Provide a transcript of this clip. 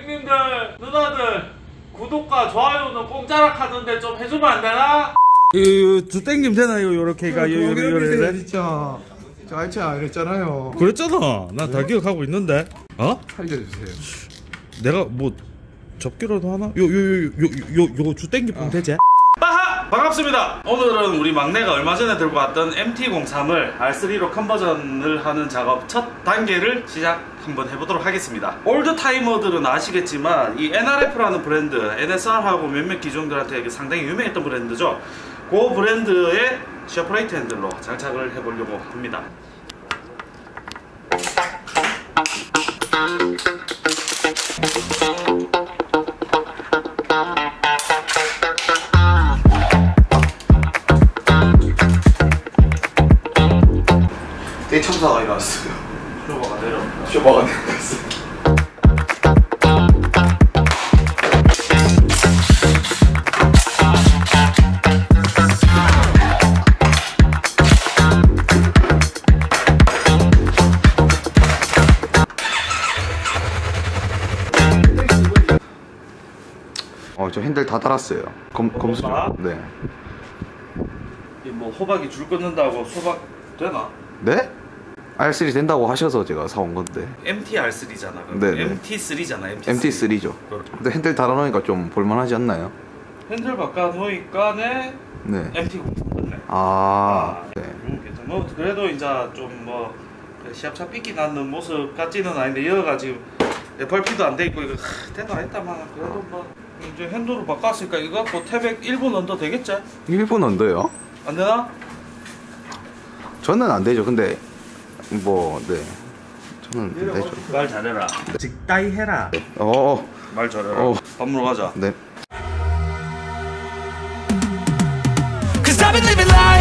형님들 누나들 구독과 좋아요는 공짜라 카던데 좀 해주면 안 되나? 이주 땡김 되나요 요렇게 가 요 요래 요래 진짜 저 알지 안 했잖아요 그랬잖아 나 다 기억하고 있는데 어? 살려주세요 내가 뭐 접기라도 하나? 요 요 요 요 요요주 땡김 되지? 빠하! 반갑습니다. 오늘은 우리 막내가 얼마 전에 들고 왔던 MT03을 R3로 conversion을 하는 작업 첫 단계를 시작 한번 해보도록 하겠습니다. old timer들은 아시겠지만 이 NRF라는 브랜드, NSR하고 몇몇 기종들한테 상당히 유명했던 브랜드죠. 그 브랜드의 셔프라이트 핸들로 장착을 해보려고 합니다. 대청사가 일어났어요 쇼버가 내려. 쇼바가 내려갔어요 어, 저 핸들 다 달았어요. 검, 검수 좀. 네. 이뭐 호박이 줄 끊는다고 소박 되나? 네? R3 된다고 하셔서 제가 사온 건데. MT-R3잖아. 네네. MT3잖아. MT3죠. 근데 핸들 달아놓으니까 좀 볼만하지 않나요? 핸들 바꿔 놓으니까네 네. MT03 됐네. 아, 네. 음, 괜찮아. 뭐 그래도 이제 좀 뭐 시합차 삐끼 나는 모습 같지는 아닌데 여기가 지금 벌피도 안 돼 있고 이거 하, 대도 안 했다만 그래도 뭐 이제 핸들을 바꿨으니까 이거 갖고 태백 1분 언더 되겠지? 1분 언더요? 안 되나? 저는 안 되죠. 근데 뭐, 네. 저는 안 되죠. 말 잘해라. 직다이 해라 어, 말 잘해라. 어. 밥 먹으러 가자. 네. Cause I've been living life